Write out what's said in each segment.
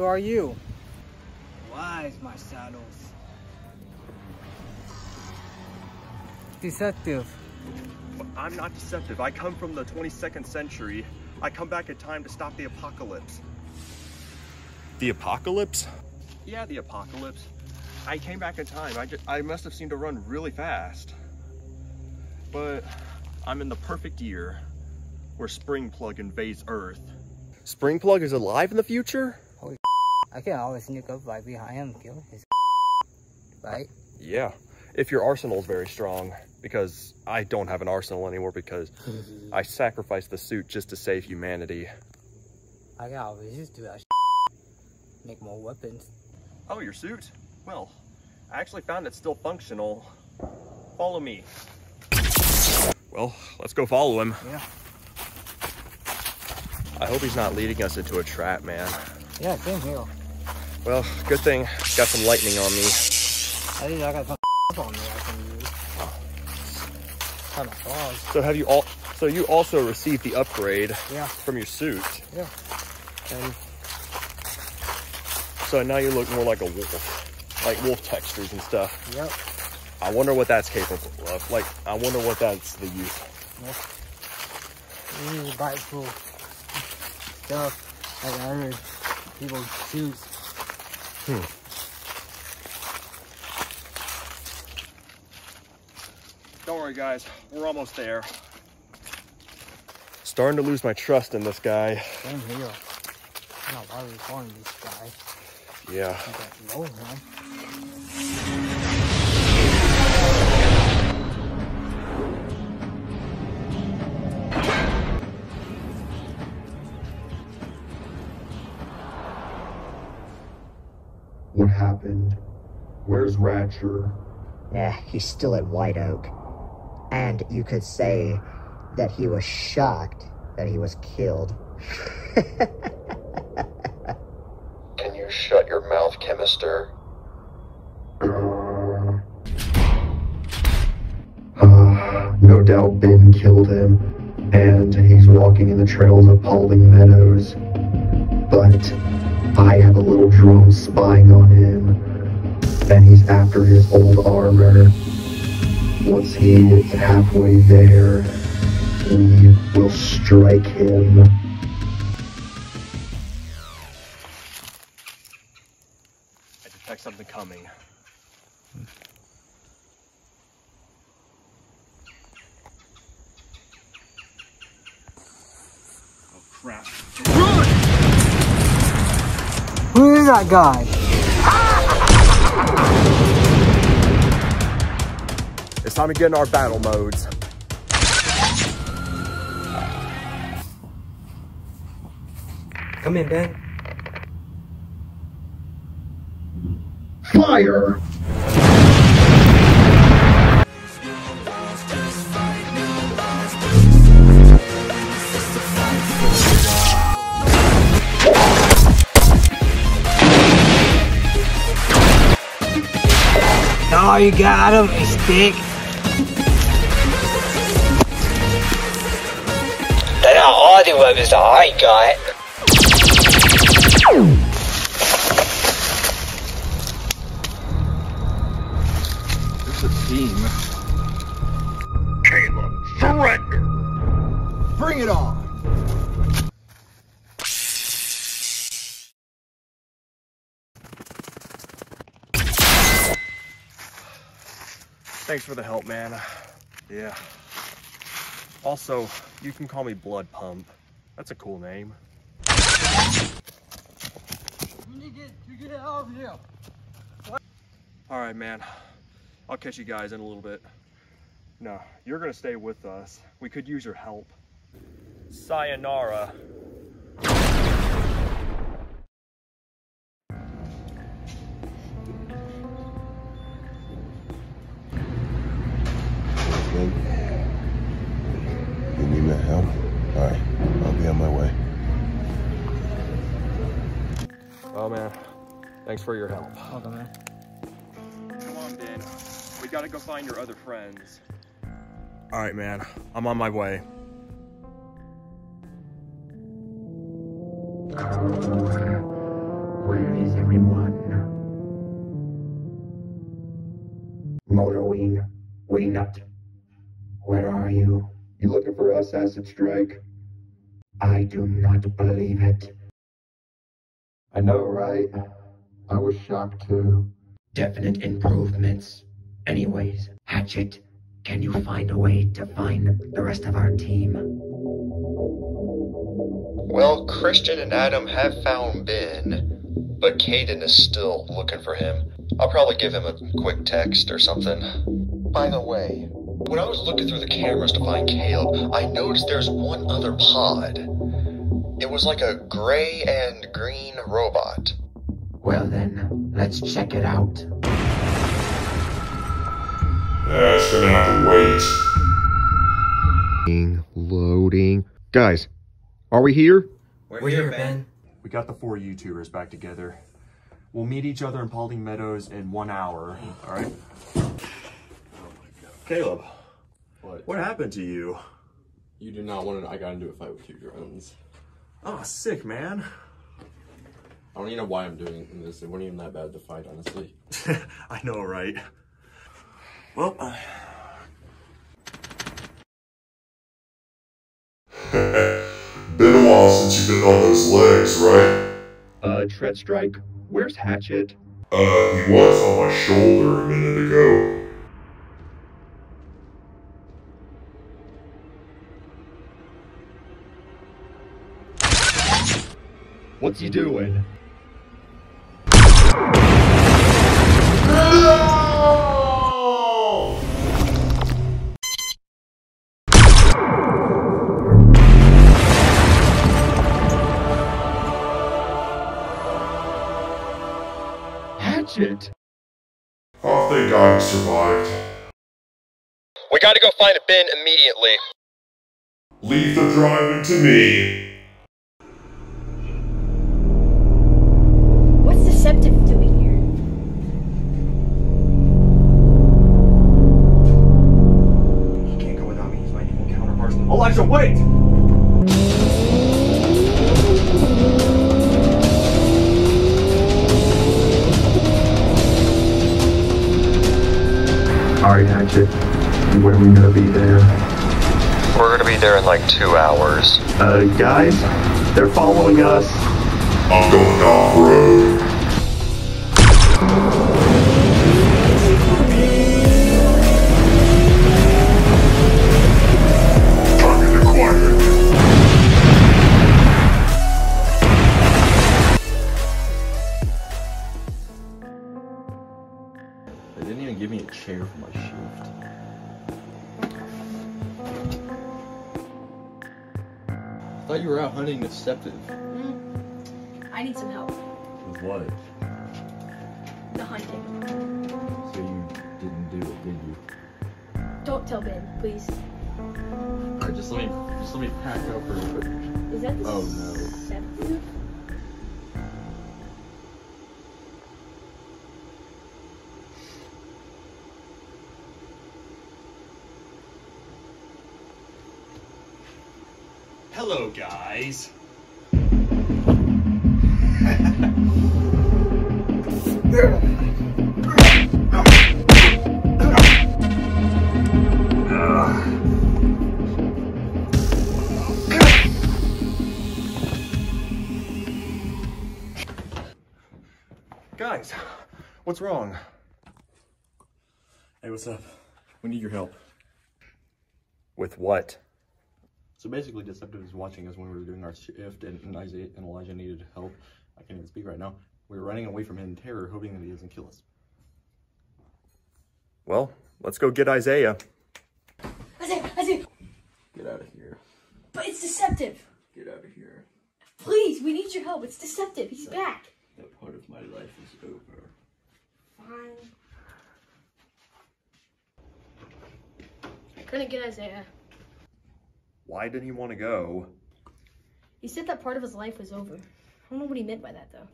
Who are you? Wise, is my saddles? Deceptive. I'm not deceptive. I come from the 22nd century. I come back in time to stop the apocalypse. The apocalypse? Yeah, the apocalypse. I came back in time. I, just, I must have seemed to run really fast. But I'm in the perfect year where Springplug invades Earth. Springplug is alive in the future? I can always sneak up right behind him, kill his right? Yeah, if your arsenal is very strong. Because I don't have an arsenal anymore because mm-hmm. I sacrificed the suit just to save humanity. I can always just do that Make more weapons. Oh, your suit? Well, I actually found it still functional. Follow me. Well, let's go follow him. Yeah. I hope he's not leading us into a trap, man. Yeah, same here. Well, good thing got some lightning on me. I think I got some on me I can use. Kind of fog. So have you all? So you also received the upgrade Yeah. from your suit, Yeah. and so now you look more like a wolf, like wolf textures and stuff. Yep. I wonder what that's capable of. Like, I wonder what that's the use. Yep. To stuff like other people's suits. Hmm. Don't worry, guys. We're almost there. Starting to lose my trust in this guy. Same here. I don't know we're calling this guy. Yeah. Happened? Where's Ratcher? Yeah, he's still at White Oak. And you could say that he was shocked that he was killed. Can you shut your mouth, chemister? Uh, uh, no doubt Ben killed him, and he's walking in the trails of Paulding Meadows. But I have a little drone spying on him, and he's after his old armor. Once he is halfway there, we will strike him. I detect something coming. Oh crap. Who is that guy? It's time to get in our battle modes. Come in, Ben. Fire! You got him, a stick. They're not all the weapons that I got. This is a team. Caleb, surrender! Bring it on! Thanks for the help, man. Yeah. Also, you can call me Blood Pump. That's a cool name. We need it. Alright, man. I'll catch you guys in a little bit. No, you're gonna stay with us. We could use your help. Sayonara. Good. You need my help? Alright, I'll be on my way. Oh man, thanks for your help. Welcome, man. Come on, Ben. We gotta go find your other friends. Alright, man. I'm on my way. Where is everyone? Motorwing, Wingnut. Where are you? You looking for us, Acid Strike? I do not believe it. I know, right? I was shocked too. Definite improvements. Anyways, Hatchet, can you find a way to find the rest of our team? Well, Christian and Adam have found Ben, but Caden is still looking for him. I'll probably give him a quick text or something. By the way, when I was looking through the cameras to find Caleb, I noticed there's one other pod. It was like a gray and green robot. Well then, let's check it out. That's it's gonna have to wait. Loading. Guys, are we here? We're, here, Ben. We got the four YouTubers back together. We'll meet each other in Paulding Meadows in one hour, all right? Caleb, What? what happened to you? You do not want to. I got into a fight with two drones. Oh, sick, man. I don't even know why I'm doing this. It wasn't even that bad to fight, honestly. I know, right? Well, uh, Been a while since you've been on those legs, right? Uh, Tread Strike, where's Hatchet? Uh, he was on my shoulder a minute ago. What's he doing? Hatchet! Oh, thank God he survived. We gotta go find a bin immediately. Leave the driving to me. Counterpart. Elijah, wait! Alright, Hatchet. When are we gonna be there? We're gonna be there in like two hours. Uh, guys? They're following us. I'm going off road. Didn't even give me a chair for my shift. I thought you were out hunting Deceptive. Mm-hmm. I need some help. With what? The hunting. So you didn't do it, did you? Don't tell Ben, please. Alright, just let me just let me pack up real quick. Is that the Oh, no. Deceptive? Hello, guys. Guys, what's wrong? Hey, what's up? We need your help. With what? So basically, Deceptive is watching us when we were doing our shift, and, and Isaiah and Elijah needed help. I can't even speak right now. We were running away from him in terror, hoping that he doesn't kill us. Well, let's go get Isaiah. Isaiah, Isaiah! Get out of here. But it's Deceptive! Get out of here. Please, we need your help. It's Deceptive. He's back. That part of my life is over. Fine. I couldn't get Isaiah. Why didn't he want to go? He said that part of his life was over. I don't know what he meant by that, though.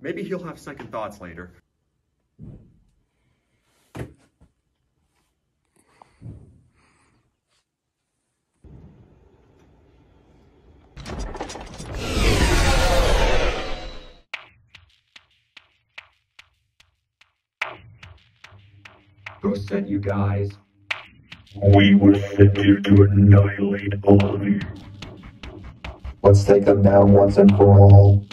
Maybe he'll have second thoughts later. Who sent you guys? We were sent here to annihilate all of you. Let's take them down once and for all.